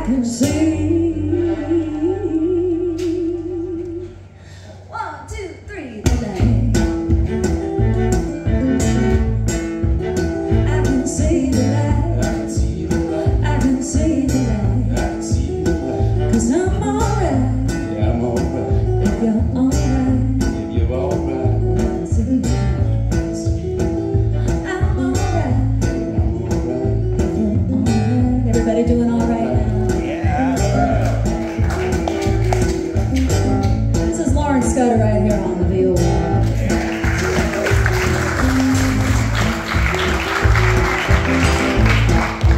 I can see. got it right here on the viola.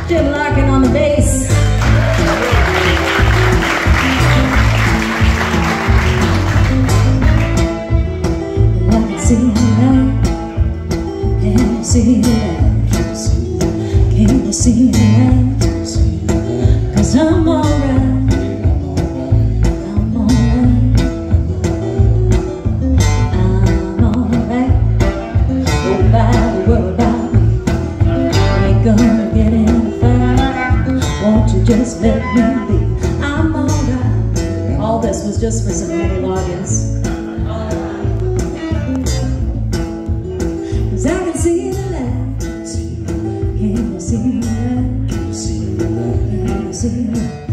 Jim Larkin on the bass. Can you see? Can you see? Can you see? just let me be. I'm alright. All this was just for some mini logins. Cause I can see the light. Can you see the light? Can you see the light?